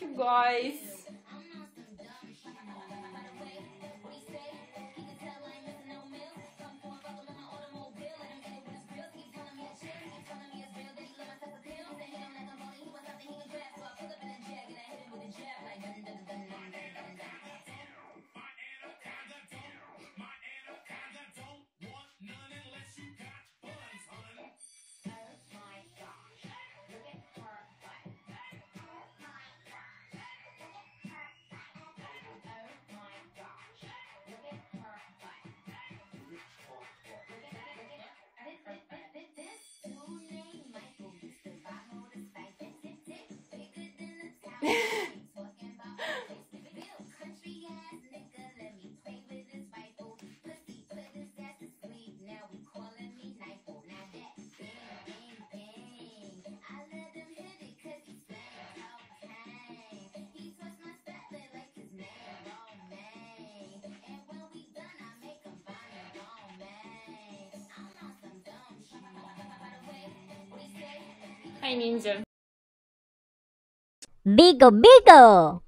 You guys. Ninja. Bigo Bigo!